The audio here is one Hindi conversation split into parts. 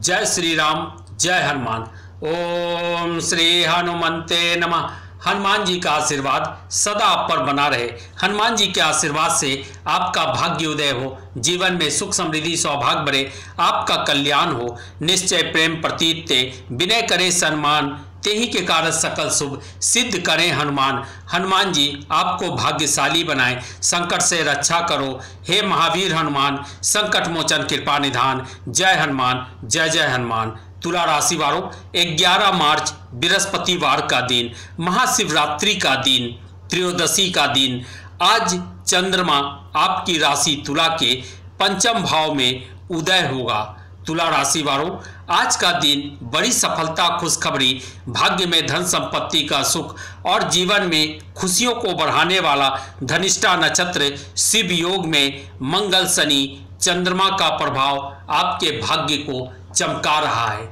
जय श्री राम जय हनुमान। ओम श्री हनुमते नमः। हनुमान जी का आशीर्वाद सदा आप पर बना रहे। हनुमान जी के आशीर्वाद से आपका भाग्य उदय हो। जीवन में सुख समृद्धि, सौभाग्य बढ़े। आपका कल्याण हो। निश्चय प्रेम प्रतीत विनय करे सम्मान ते ही के कारण सकल शुभ सिद्ध करें हनुमान। हनुमान जी आपको भाग्यशाली बनाए। संकट से रक्षा करो। हे महावीर हनुमान, संकट मोचन कृपा निधान। जय हनुमान, जय जय हनुमान। तुला राशि वालों 11 मार्च, बृहस्पतिवार का दिन, महाशिवरात्रि का दिन, त्रयोदशी का दिन। आज चंद्रमा आपकी राशि तुला के पंचम भाव में उदय होगा। तुला राशि वालों, आज का दिन बड़ी सफलता, खुशखबरी, भाग्य में धन संपत्ति का सुख और जीवन में खुशियों को बढ़ाने वाला धनिष्ठा नक्षत्र शिव योग में मंगल शनि, चंद्रमा का प्रभाव आपके भाग्य को चमका रहा है।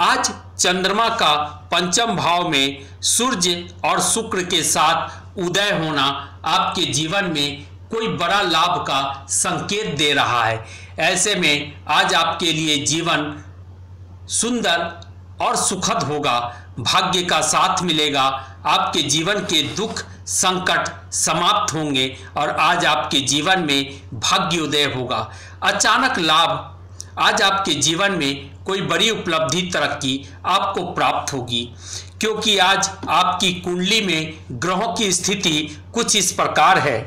आज चंद्रमा का पंचम भाव में सूर्य और शुक्र के साथ उदय होना आपके जीवन में कोई बड़ा लाभ का संकेत दे रहा है। ऐसे में आज आपके लिए जीवन सुंदर और सुखद होगा, भाग्य का साथ मिलेगा, आपके जीवन के दुख संकट समाप्त होंगे और आज आपके जीवन में भाग्योदय होगा। अचानक लाभ आज आपके जीवन में कोई बड़ी उपलब्धि तरक्की आपको प्राप्त होगी, क्योंकि आज आपकी कुंडली में ग्रहों की स्थिति कुछ इस प्रकार है।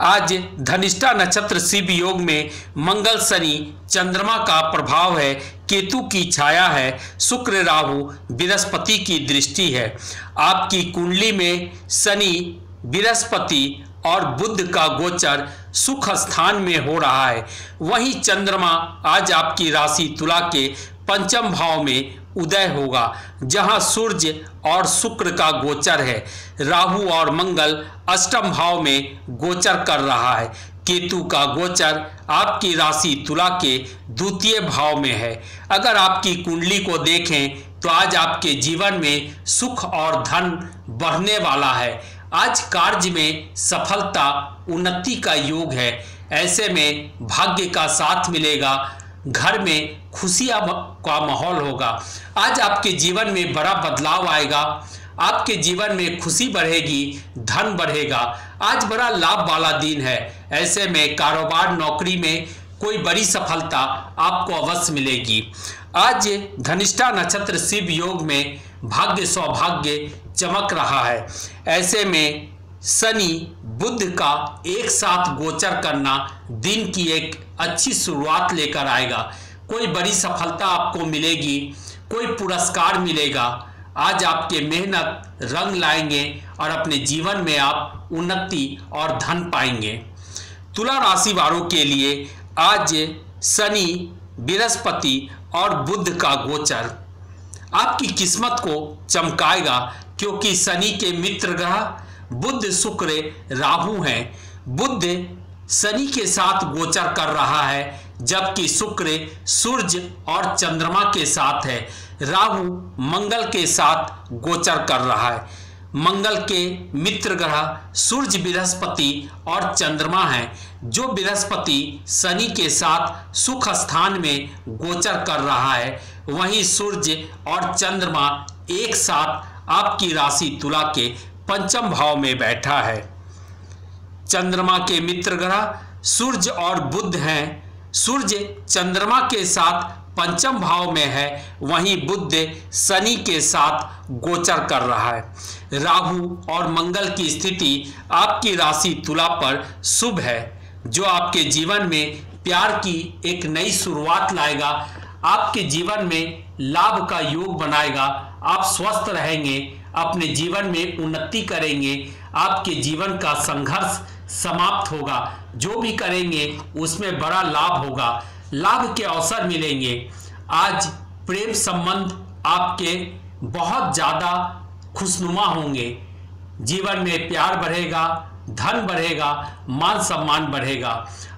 आज धनिष्ठा नक्षत्र शिव योग में मंगल शनि चंद्रमा का प्रभाव है, केतु की छाया है, शुक्र राहु बृहस्पति की दृष्टि है। आपकी कुंडली में शनि, बृहस्पति और बुद्ध का गोचर सुख स्थान में हो रहा है। वहीं चंद्रमा आज आपकी राशि तुला के पंचम भाव में उदय होगा, जहाँ सूर्य और शुक्र का गोचर है। राहु और मंगल अष्टम भाव में गोचर कर रहा है। केतु का गोचर आपकी राशि तुला के द्वितीय भाव में है। अगर आपकी कुंडली को देखें तो आज आपके जीवन में सुख और धन बढ़ने वाला है। आज कार्य में सफलता, उन्नति का योग है। ऐसे में भाग्य का साथ मिलेगा घर में खुशियाँ का माहौल होगा। आज आपके जीवन में बड़ा बदलाव आएगा। आपके जीवन में खुशी बढ़ेगी, धन बढ़ेगा। आज बड़ा लाभ वाला दिन है। ऐसे में कारोबार, नौकरी में कोई बड़ी सफलता आपको अवश्य मिलेगी। आज धनिष्ठा नक्षत्र शिव योग में भाग्य सौभाग्य चमक रहा है। ऐसे में शनि बुद्ध का एक साथ गोचर करना दिन की एक अच्छी शुरुआत लेकर आएगा। कोई बड़ी सफलता आपको मिलेगी, कोई पुरस्कार मिलेगा। आज आपके मेहनत, रंग लाएँगे और अपने जीवन में आप उन्नति और धन पाएँगे। तुला राशि वालों के लिए आज शनि, बृहस्पति और बुद्ध का गोचर। आपकी किस्मत को चमकाएगा, क्योंकि शनि के मित्र ग्रह बुद्ध शुक्र राहु हैं। बुद्ध शनि के साथ गोचर कर रहा है, जबकि शुक्र सूर्य और चंद्रमा के साथ है। राहु मंगल के साथ गोचर कर रहा है। मंगल के मित्र ग्रह सूर्य, बृहस्पति और चंद्रमा है, जो बृहस्पति शनि के साथ सुख स्थान में गोचर कर रहा है। वहीं सूर्य और चंद्रमा एक साथ आपकी राशि तुला के पंचम भाव में बैठा है। चंद्रमा के मित्र ग्रह सूर्य और बुद्ध हैं। सूर्य चंद्रमा के साथ पंचम भाव में है, वहीं बुद्ध शनि के साथ गोचर कर रहा है। राहु और मंगल की स्थिति आपकी राशि तुला पर शुभ है, जो आपके जीवन में प्यार की एक नई शुरुआत लाएगा। आपके जीवन में लाभ का योग बनाएगा। आप स्वस्थ रहेंगे अपने जीवन में उन्नति करेंगे। आपके जीवन का संघर्ष समाप्त होगा। जो भी करेंगे, उसमें बड़ा लाभ होगा। लाभ के अवसर मिलेंगे। आज प्रेम संबंध आपके बहुत ज़्यादा खुशनुमा होंगे। जीवन में प्यार बढ़ेगा, धन बढ़ेगा, मान सम्मान बढ़ेगा।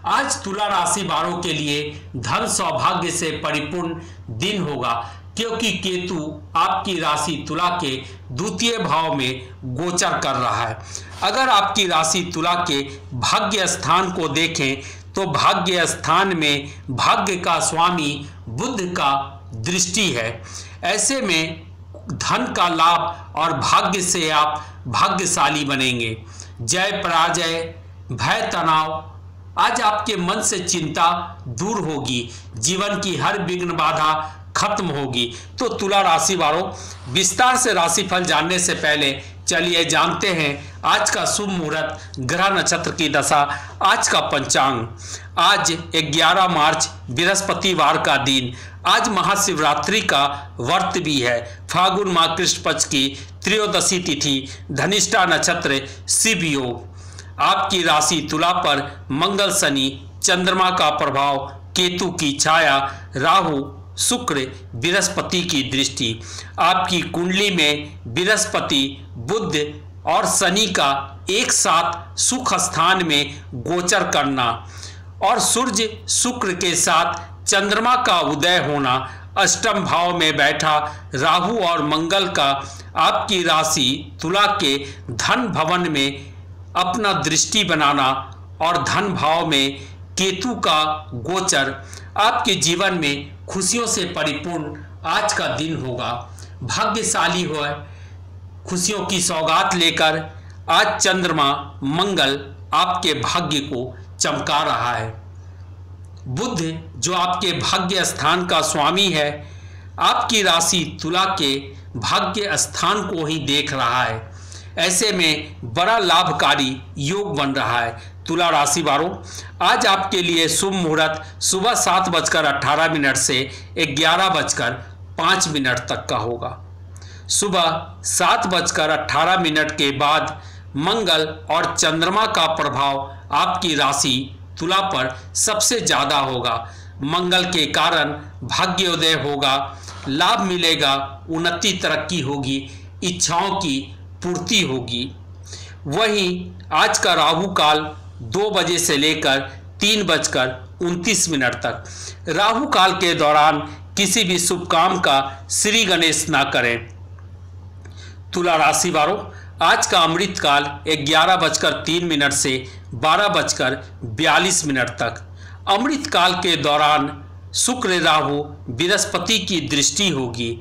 आज तुला राशि वालों के लिए धन सौभाग्य से परिपूर्ण दिन होगा। क्योंकि केतु आपकी राशि तुला के द्वितीय भाव में गोचर कर रहा है। अगर आपकी राशि तुला के भाग्य स्थान को देखें तो भाग्य स्थान में भाग्य का स्वामी बुद्ध का दृष्टि है। ऐसे में धन का लाभ और भाग्य से आप भाग्यशाली बनेंगे। जय पराजय, भय तनाव, आज आपके मन से चिंता दूर होगी। जीवन की हर विघ्न बाधा खत्म होगी। तो तुला राशि वालों, विस्तार से राशिफल जानने से पहले चलिए जानते हैं आज का शुभ मुहूर्त, ग्रह नक्षत्र की दशा, आज का पंचांग। आज 11 मार्च, बृहस्पतिवार का दिन। आज महाशिवरात्रि का व्रत भी है। फागुन माह कृष्ण पक्ष की त्रयोदशी तिथि, धनिष्ठा नक्षत्र, शिव योग। आपकी राशि तुला पर मंगल शनि, चंद्रमा का प्रभाव, केतु की छाया, राहु शुक्र बृहस्पति की दृष्टि। आपकी कुंडली में बृहस्पति बुद्ध और शनि का एक साथ सुख स्थान में गोचर करना और सूर्य शुक्र के साथ चंद्रमा का उदय होना, अष्टम भाव में बैठा राहु और मंगल का आपकी राशि तुला के धन भवन में अपना दृष्टि बनाना और धन भाव में केतु का गोचर। आपके जीवन में खुशियों से परिपूर्ण आज का दिन होगा। भाग्यशाली हो, खुशियों की सौगात लेकर आज चंद्रमा मंगल आपके भाग्य को चमका रहा है। बुद्ध, जो आपके भाग्य स्थान का स्वामी है, आपकी राशि तुला के भाग्य स्थान को ही देख रहा है। ऐसे में बड़ा लाभकारी योग बन रहा है। तुला राशि वालों आज आपके लिए शुभ मुहूर्त। सुबह सात बजकर अट्ठारह मिनट से ग्यारह बजकर पाँच मिनट तक का होगा। सुबह सात बजकर अट्ठारह मिनट के बाद मंगल और चंद्रमा का प्रभाव आपकी राशि तुला पर सबसे ज़्यादा होगा। मंगल के कारण भाग्योदय होगा। लाभ मिलेगा, उन्नति तरक्की होगी, इच्छाओं की पूर्ति होगी। वहीं आज का राहु काल दो बजे से लेकर तीन बजकर उनतीस मिनट तक। राहु काल के दौरान किसी भी शुभ काम का श्री गणेश ना करें। तुला राशि वालों, आज का अमृत काल ग्यारह बजकर तीन मिनट से बारह बजकर बयालीस मिनट तक। अमृत काल के दौरान शुक्र राहु बृहस्पति की दृष्टि होगी।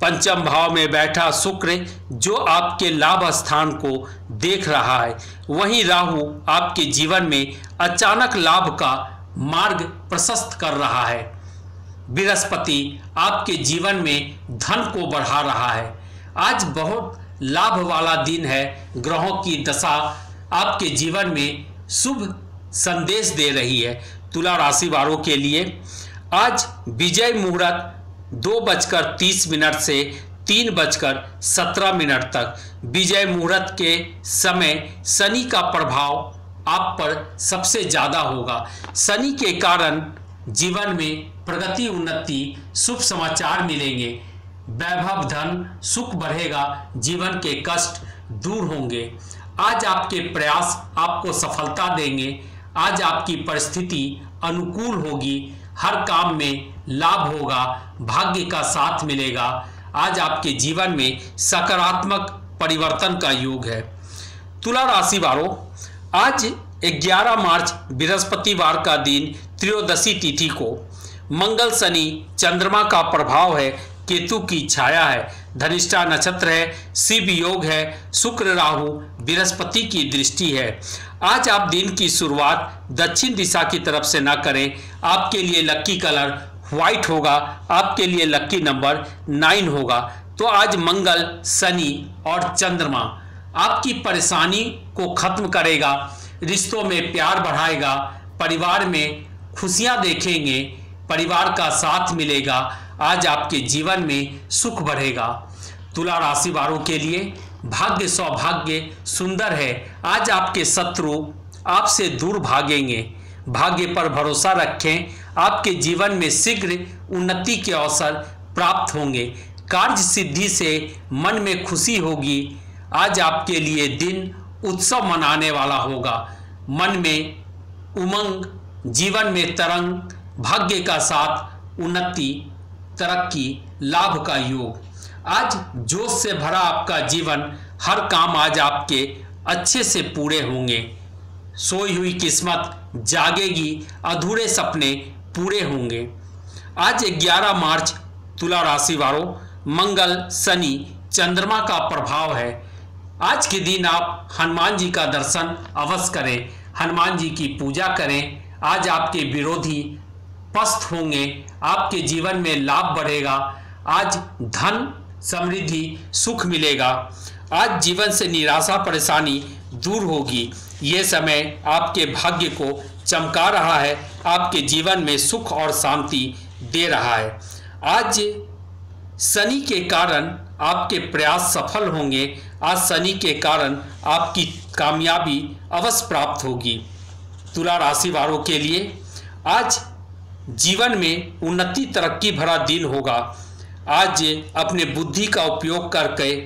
पंचम भाव में बैठा शुक्र जो आपके लाभ स्थान को देख रहा है। वहीं राहु आपके जीवन में अचानक लाभ का मार्ग प्रशस्त कर रहा है। बृहस्पति आपके जीवन में धन को बढ़ा रहा है। आज बहुत लाभ वाला दिन है। ग्रहों की दशा आपके जीवन में शुभ संदेश दे रही है। तुला राशि वालों के लिए आज विजय मुहूर्त दो बजकर तीस मिनट से तीन बजकर सत्रह मिनट तक। विजय मुहूर्त के समय शनि का प्रभाव आप पर सबसे ज़्यादा होगा। शनि के कारण जीवन में प्रगति, उन्नति, शुभ समाचार मिलेंगे। वैभव धन, सुख बढ़ेगा, जीवन के कष्ट दूर होंगे। आज आपके प्रयास आपको सफलता देंगे। आज आपकी परिस्थिति अनुकूल होगी। हर काम में लाभ होगा, भाग्य का साथ मिलेगा। आज आपके जीवन में सकारात्मक परिवर्तन का योग है। तुला राशि वालों, आज 11 मार्च बृहस्पतिवार का दिन, त्रयोदशी तिथि को। मंगल शनि चंद्रमा का प्रभाव है, केतु की छाया है। धनिष्ठा नक्षत्र है, शिव योग है। शुक्र राहु बृहस्पति की दृष्टि है। आज आप दिन की शुरुआत दक्षिण दिशा की तरफ़ से ना करें। आपके लिए लक्की कलर व्हाइट होगा। आपके लिए लक्की नंबर नाइन होगा। तो आज मंगल, शनि और चंद्रमा आपकी परेशानी को खत्म करेगा। रिश्तों में प्यार बढ़ाएगा। परिवार में खुशियाँ देखेंगे। परिवार का साथ मिलेगा। आज आपके जीवन में सुख बढ़ेगा। तुला राशि वालों के लिए भाग्य सौभाग्य सुंदर है। आज आपके शत्रु आपसे दूर भागेंगे। भाग्य पर भरोसा रखें। आपके जीवन में शीघ्र उन्नति के अवसर प्राप्त होंगे। कार्य सिद्धि से मन में खुशी होगी। आज आपके लिए दिन उत्सव मनाने वाला होगा। मन में उमंग, जीवन में तरंग, भाग्य का साथ, उन्नति, तरक्की, लाभ का योग। आज जोश से भरा आपका जीवन, हर काम आज आपके अच्छे से पूरे होंगे। सोई हुई किस्मत जागेगी, अधूरे सपने पूरे होंगे। आज 11 मार्च, तुला राशि वालों, मंगल, शनि, चंद्रमा का प्रभाव है। आज के दिन आप हनुमान जी का दर्शन अवश्य करें, हनुमान जी की पूजा करें। आज आपके विरोधी पस्त होंगे, आपके जीवन में लाभ बढ़ेगा। आज धन समृद्धि, सुख मिलेगा। आज जीवन से निराशा, परेशानी दूर होगी। ये समय आपके भाग्य को चमका रहा है, आपके जीवन में सुख और शांति दे रहा है। आज शनि के कारण आपके प्रयास सफल होंगे। आज शनि के कारण आपकी कामयाबी अवश्य प्राप्त होगी। तुला राशि वालों के लिए आज जीवन में उन्नति, तरक्की भरा दिन होगा। आज अपने बुद्धि का उपयोग करके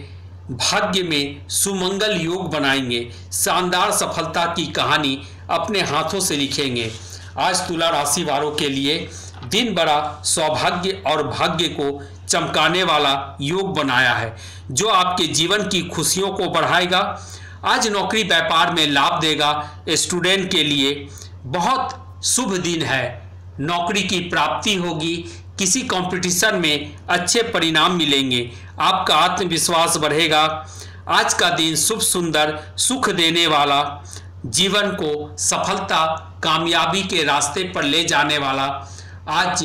भाग्य में सुमंगल योग बनाएँगे, शानदार सफलता की कहानी अपने हाथों से लिखेंगे। आज तुला राशि वालों के लिए दिन बड़ा सौभाग्य और भाग्य को चमकाने वाला योग बनाया है, जो आपके जीवन की खुशियों को बढ़ाएगा। आज नौकरी व्यापार में लाभ देगा, स्टूडेंट के लिए बहुत शुभ दिन है। नौकरी की प्राप्ति होगी किसी कंपटीशन में अच्छे परिणाम मिलेंगे। आपका आत्मविश्वास बढ़ेगा। आज का दिन शुभ, सुंदर, सुख देने वाला, जीवन को सफलता, कामयाबी के रास्ते पर ले जाने वाला, आज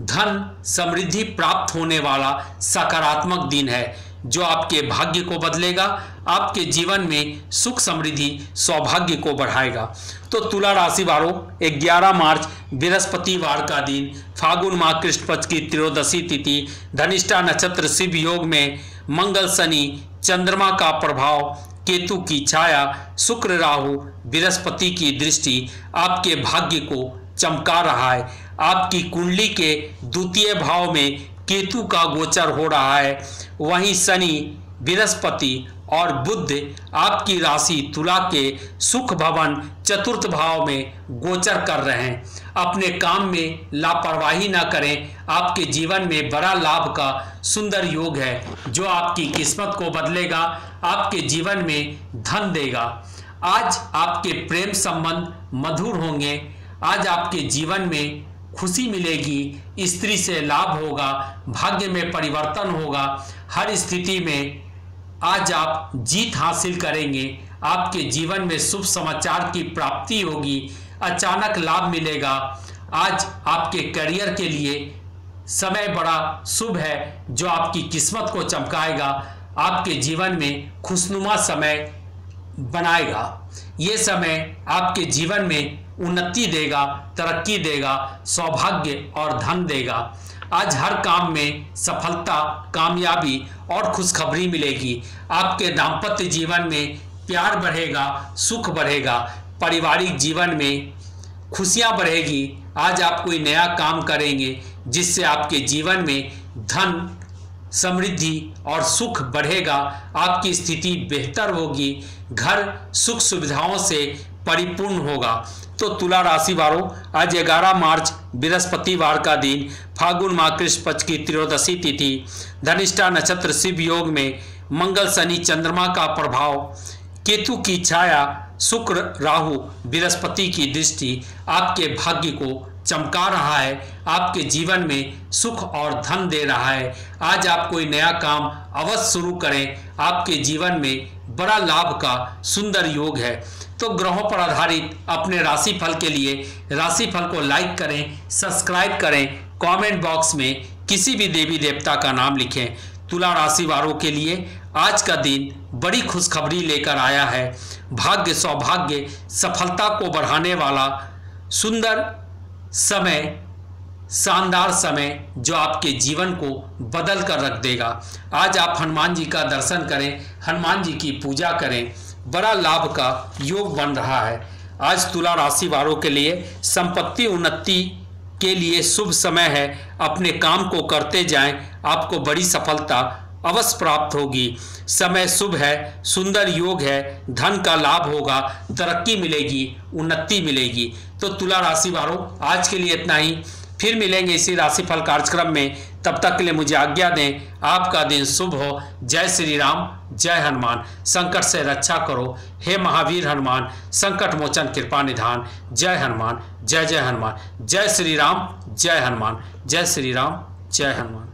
धन समृद्धि प्राप्त होने वाला सकारात्मक दिन है। जो आपके भाग्य को बदलेगा, आपके जीवन में सुख समृद्धि, सौभाग्य को बढ़ाएगा। तो तुला राशि वालों 11 मार्च, बृहस्पतिवार का दिन, फागुन माह कृष्ण पक्ष की त्रयोदशी तिथि, धनिष्ठा नक्षत्र शिव योग में, मंगल शनि, चंद्रमा का प्रभाव, केतु की छाया, शुक्र राहु, बृहस्पति की दृष्टि आपके भाग्य को चमका रहा है। आपकी कुंडली के द्वितीय भाव में केतु का गोचर हो रहा है। वहीं शनि, बृहस्पति और बुद्ध आपकी राशि तुला के सुख भवन चतुर्थ भाव में गोचर कर रहे हैं। अपने काम में लापरवाही ना करें। आपके जीवन में बड़ा लाभ का सुंदर योग है, जो आपकी किस्मत को बदलेगा, आपके जीवन में धन देगा। आज आपके प्रेम संबंध मधुर होंगे। आज आपके जीवन में खुशी मिलेगी, स्त्री से लाभ होगा, भाग्य में परिवर्तन होगा। हर स्थिति में आज आप जीत हासिल करेंगे। आपके जीवन में शुभ समाचार की प्राप्ति होगी, अचानक लाभ मिलेगा। आज आपके करियर के लिए समय बड़ा शुभ है, जो आपकी किस्मत को चमकाएगा। आपके जीवन में खुशनुमा समय बनाएगा। ये समय आपके जीवन में उन्नति देगा, तरक्की देगा, सौभाग्य और धन देगा। आज हर काम में सफलता, कामयाबी और खुशखबरी मिलेगी। आपके दाम्पत्य जीवन में प्यार बढ़ेगा, सुख बढ़ेगा, पारिवारिक जीवन में खुशियाँ बढ़ेगी। आज आप कोई नया काम करेंगे, जिससे आपके जीवन में धन समृद्धि और सुख बढ़ेगा, आपकी स्थिति बेहतर होगी, घर सुख सुविधाओं से परिपूर्ण होगा। तो तुला राशि वालों, आज 11 मार्च, बृहस्पतिवार का दिन, फागुन माह कृष्ण पक्ष की त्रयोदशी तिथि, धनिष्ठा नक्षत्र शिव योग में, मंगल शनि चंद्रमा का प्रभाव, केतु की छाया, शुक्र राहु, बृहस्पति की दृष्टि, आपके भाग्य को चमका रहा है, आपके जीवन में सुख और धन दे रहा है। आज आप कोई नया काम अवश्य शुरू करें। आपके जीवन में बड़ा लाभ का सुंदर योग है। तो ग्रहों पर आधारित अपने राशि फल के लिए राशि फल को लाइक करें, सब्सक्राइब करें। कमेंट बॉक्स में किसी भी देवी देवता का नाम लिखें। तुला राशि वालों के लिए आज का दिन बड़ी खुशखबरी लेकर आया है। भाग्य सौभाग्य, सफलता को बढ़ाने वाला सुंदर समय, शानदार समय जो आपके जीवन को बदल कर रख देगा। आज आप हनुमान जी का दर्शन करें, हनुमान जी की पूजा करें, बड़ा लाभ का योग बन रहा है। आज तुला राशि वालों के लिए संपत्ति उन्नति के लिए शुभ समय है। अपने काम को करते जाएँ, आपको बड़ी सफलता अवश्य प्राप्त होगी। समय शुभ है, सुंदर योग है, धन का लाभ होगा, तरक्की मिलेगी, उन्नति मिलेगी। तो तुला राशि वालों, आज के लिए इतना ही। फिर मिलेंगे इसी राशिफल कार्यक्रम में। तब तक के लिए मुझे आज्ञा दें, आपका दिन शुभ हो। जय श्री राम, जय हनुमान। संकट से रक्षा करो। हे महावीर हनुमान, संकट मोचन कृपा निधान। जय हनुमान, जय जय हनुमान। जय श्री राम, जय हनुमान। जय श्री राम, जय हनुमान।